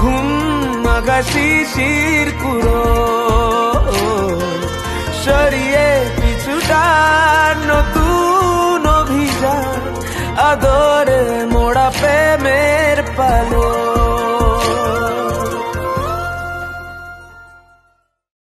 ಹುಮ್ಮಗ ಶಿಶಿರ್ ಕುರೋ সরিয়ে পিছুটার নতুন অভিযান আদরে মোড়া প্রেমের পালো।